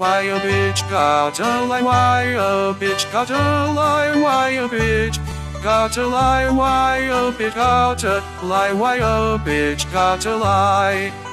Why a bitch got a lie? Why a bitch got a lie? Why a bitch got a lie? Why a bitch got a lie? Why a bitch got a lie?